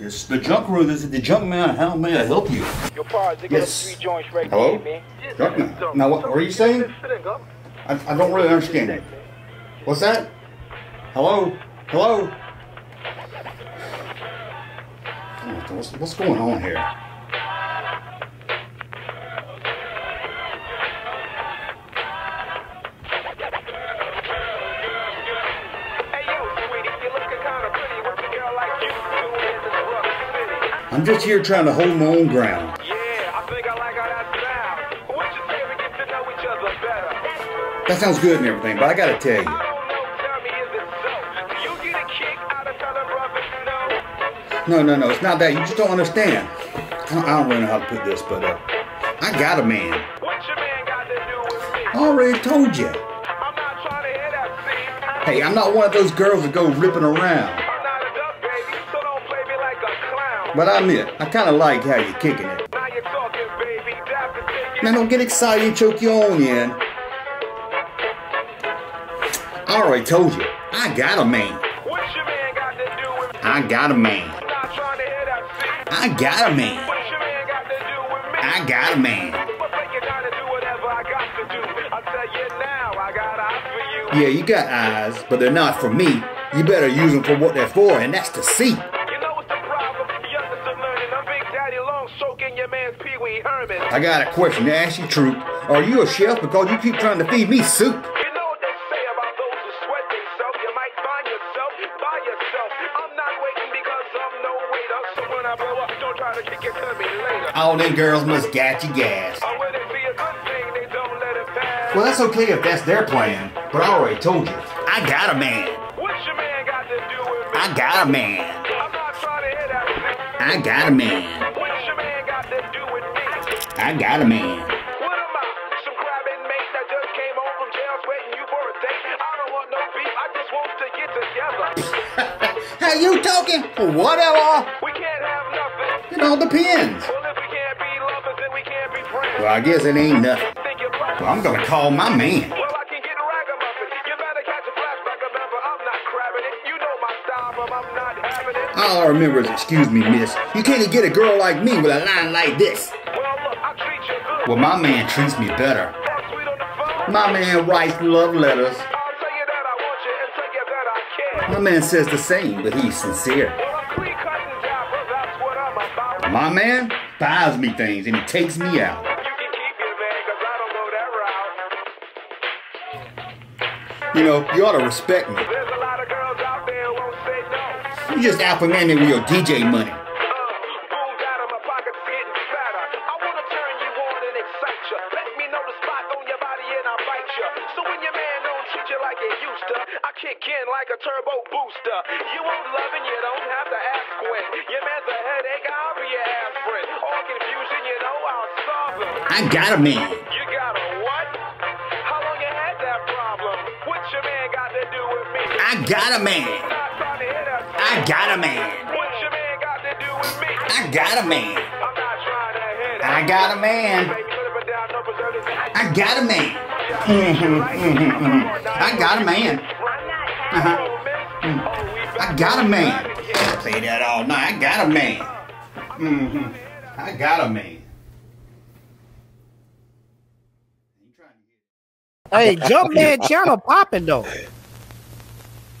It's the junk room. This is the junk man. How may I help you? Your pars, they Yes. got three joints right Hello? there, man. Junk man. Now, what, what are you saying? I, I don't really understand it. What's that? Hello? Hello? What's, what's going on here? I'm just here trying to hold my own ground. Yeah, I think I like how that sounds. What you say we get to know each other better? That sounds good and everything, but I gotta tell you. I don't know, tell me, is it so? Do you get a kick out of telling brothers no? No, no, no, it's not that. You just don't understand. I don't, I don't really know how to put this, but uh, I got a man. What your man got to do with me? I already told you. I'm not trying to hear that, see? Hey, I'm not one of those girls that go ripping around. But I'm admit, I kind of like how you're kicking it. Now you're talking, baby. Dap to take Now don't get excited and choke your own in. I already told you, I got a man. What your man got to do with me? I got a man. I'm not trying to hear that, see? I got a man. What your man got to do with me? I got a man. But make it gotta do whatever I got to do. I tell you now, I got eyes for. Yeah, you got eyes, but they're not for me. You better use them for what they're for, and that's to see. I got a question to ask you, Troop. Are you a chef because you keep trying to feed me soup? You know what they say about those who sweat themselves? You might find yourself by yourself. I'm not waiting because I'm no waiter. So when I blow up, don't try to kick it to me later. All them girls must got you gas. Or oh, when they see a good thing, they don't let it pass. Well, that's okay if that's their plan, but I already told you. I got a man. What your man got to do with me? I got a man. I'm not trying to hear that. I got a man. I got a man. What am I? Some crabbing mate that just came home from jail sweating you for a date? I don't want no beef. I just want to get together. Hey, you talking? Whatever. We can't have nothing. It all depends. Well, if we can't be lovers, then we can't be friends. Well, I guess it ain't nothing. Think you're right. Well, I'm gonna call my man. Well, I can get ragamuffin. You better catch a flashback. Remember, I'm not crabbing it. You know my style, but I'm not having it. All I remember is, excuse me, miss, you can't get a girl like me with a line like this. Well, my man treats me better. My man writes love letters. My man says the same, but he's sincere. My man buys me things and he takes me out. You know, you ought to respect me. Out. You just outman me with your DJ money. Kick in like a turbo booster. You won't love and you don't have to ask when. Your man's a headache, I'll be your aspirin. All confusion, you know, I'll solve it. I got a man. You got a what? How long you had that problem? What your man got to do with me? I got a man. Not trying to hit us. I got a man. What your man got to do with me? I got a man. I'm not trying to hit it. I got a man. Baby, put it down, no preservatives. I got a man. Mm-hmm, mm-hmm, mm-hmm. I got a man. Uh-huh. I got a man. Play that all night. I got a man. hmm I got a man. Hey, Junkman channel popping though.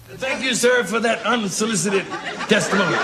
Thank you, sir, for that unsolicited testimony.